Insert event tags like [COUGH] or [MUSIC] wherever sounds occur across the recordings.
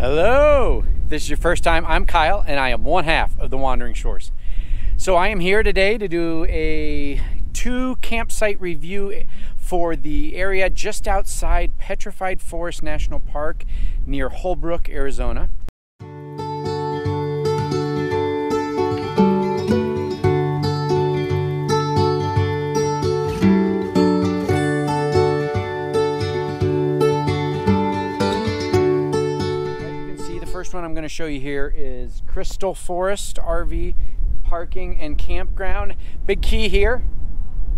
Hello! This is your first time. I'm Kyle and I am one half of the Wandering Shores. So I am here today to do a two campsite review for the area just outside Petrified Forest National Park near Holbrook, Arizona. First one I'm going to show you here is Crystal Forest RV Parking and Campground. Big key here,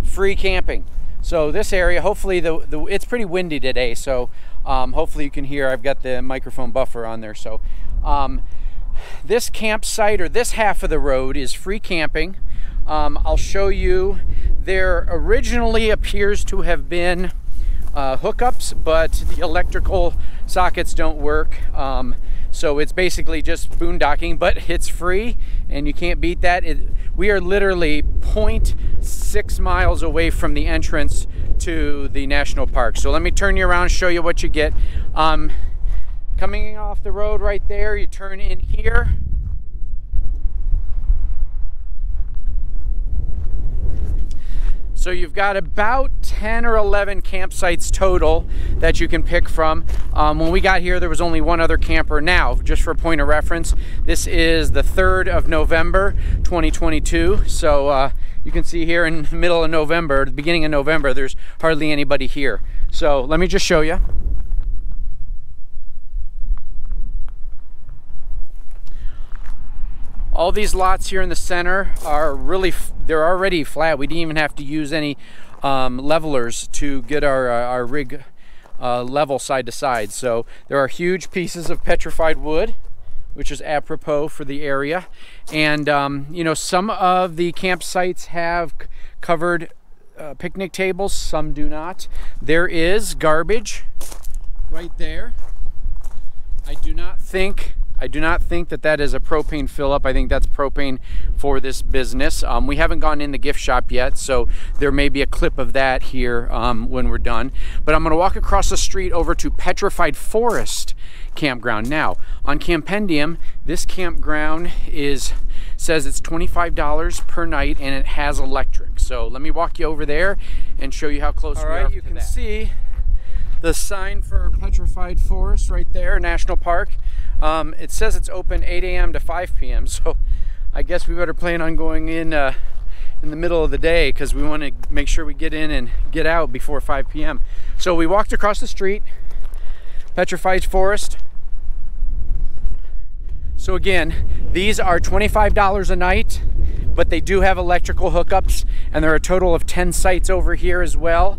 free camping. So this area, hopefully, the, the it's pretty windy today, so um, hopefully you can hear. I've got the microphone buffer on there. So um, this campsite or this half of the road is free camping. Um, I'll show you. There originally appears to have been uh, hookups, but the electrical sockets don't work. Um, so it's basically just boondocking, but it's free and you can't beat that. It, we are literally 0.6 miles away from the entrance to the national park. So let me turn you around, show you what you get. Um, coming off the road right there, you turn in here So you've got about 10 or 11 campsites total that you can pick from. Um, when we got here, there was only one other camper. Now, just for a point of reference, this is the 3rd of November, 2022. So uh, you can see here in the middle of November, the beginning of November, there's hardly anybody here. So let me just show you. All these lots here in the center are really they're already flat. We didn't even have to use any um, levelers to get our, uh, our rig uh, level side to side. So there are huge pieces of petrified wood which is apropos for the area. And um, you know some of the campsites have covered uh, picnic tables. Some do not. There is garbage right there. I do not think I do not think that that is a propane fill up. I think that's propane for this business. Um, we haven't gone in the gift shop yet, so there may be a clip of that here um, when we're done. But I'm going to walk across the street over to Petrified Forest Campground. Now, on Campendium, this campground is says it's $25 per night and it has electric. So let me walk you over there and show you how close All we right, are. you can that. see the sign for Petrified Forest right there, National Park. Um, it says it's open 8 a.m. to 5 p.m. [LAUGHS] So I guess we better plan on going in uh, in the middle of the day because we want to make sure we get in and get out before 5 p.m. So we walked across the street, Petrified Forest. So again, these are $25 a night, but they do have electrical hookups and there are a total of 10 sites over here as well.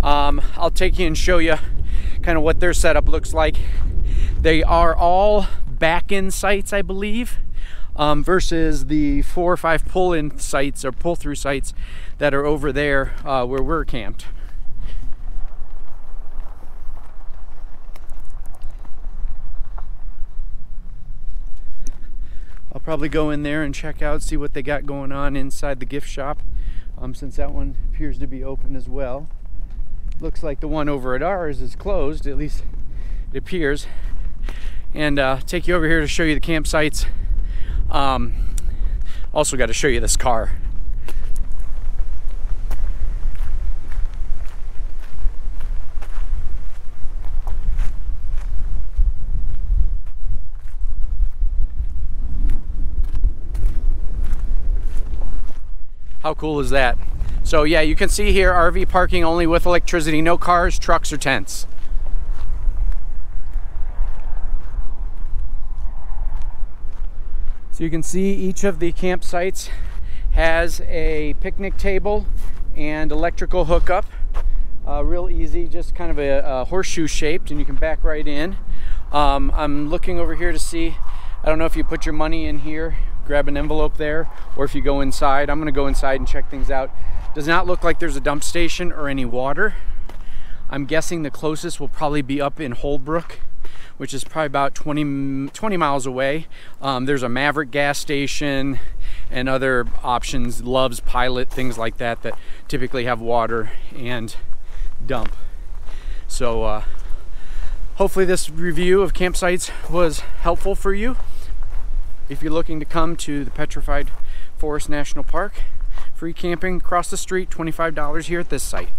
Um, I'll take you and show you kind of what their setup looks like. They are all back-in sites, I believe, um, versus the four or five pull-in sites or pull-through sites that are over there uh, where we're camped. I'll probably go in there and check out, see what they got going on inside the gift shop, um, since that one appears to be open as well. Looks like the one over at ours is closed, at least it appears and uh, take you over here to show you the campsites. Um, also got to show you this car. How cool is that? So yeah, you can see here RV parking only with electricity, no cars, trucks, or tents. So you can see each of the campsites has a picnic table and electrical hookup. Uh, real easy, just kind of a, a, horseshoe shaped and you can back right in. Um, I'm looking over here to see, I don't know if you put your money in here, grab an envelope there, or if you go inside. I'm gonna go inside and check things out. Does not look like there's a dump station or any water. I'm guessing the closest will probably be up in Holbrook which is probably about 20, 20 miles away. Um, there's a Maverik gas station and other options, Love's Pilot, things like that, that typically have water and dump. So uh, hopefully this review of campsites was helpful for you. If you're looking to come to the Petrified Forest National Park, free camping across the street, $25 here at this site.